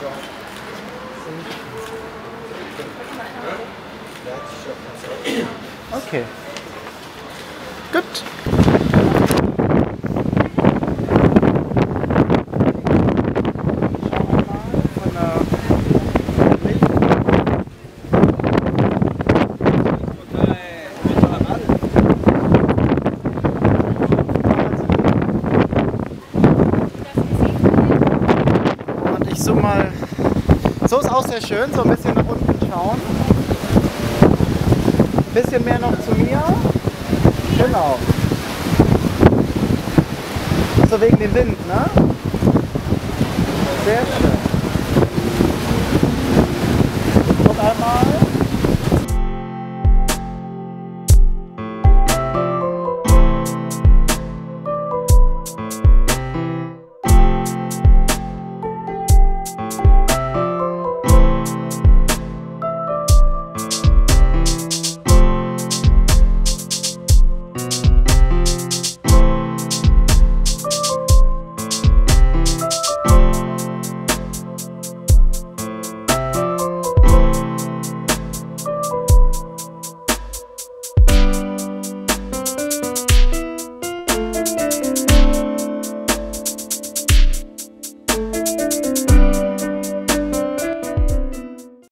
okay. Ich zoome mal. So ist auch sehr schön, so ein bisschen nach unten schauen. Bisschen mehr noch zu mir. Genau. So wegen dem Wind, ne? Sehr schön.